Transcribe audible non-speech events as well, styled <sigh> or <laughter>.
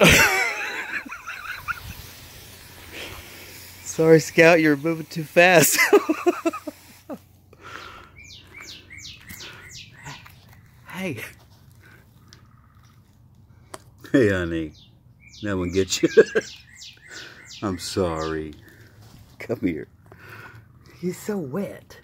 <laughs> Sorry, Scout, you're moving too fast. <laughs> hey. Hey, honey. That one gets you. <laughs> I'm sorry. Come here. He's so wet.